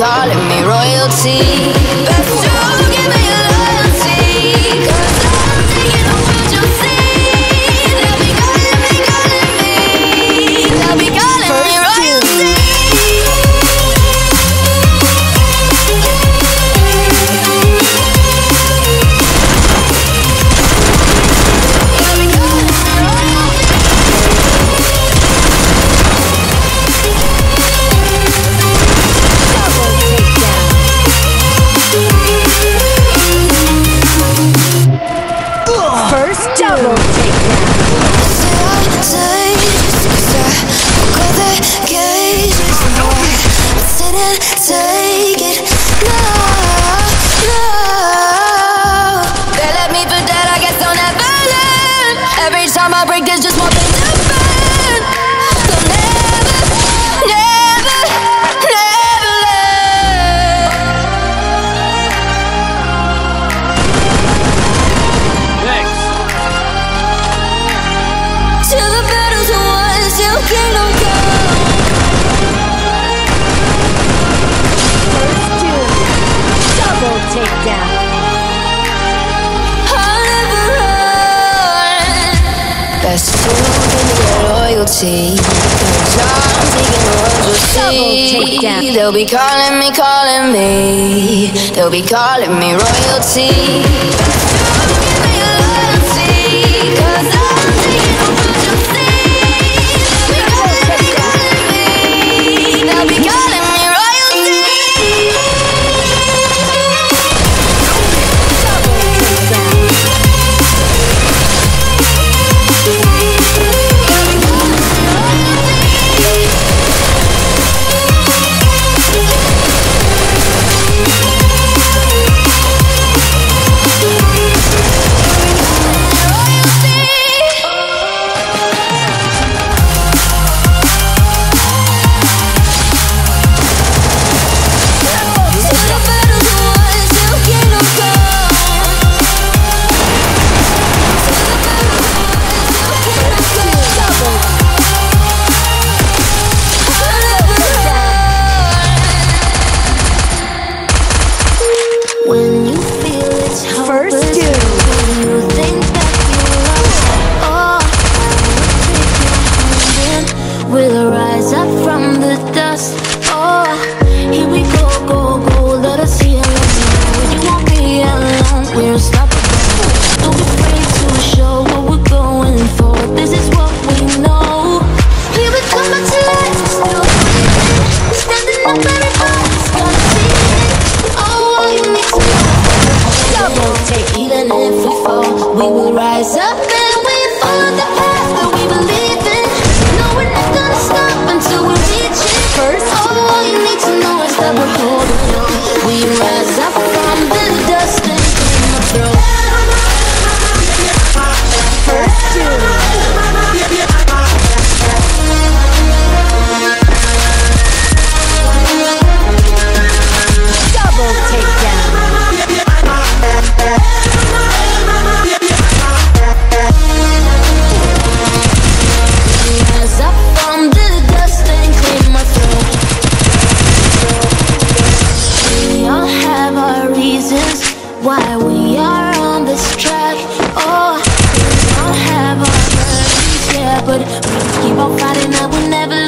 calling me royalty. royalty. Double takedown. They'll be calling me, calling me. They'll be calling me royalty. and I will never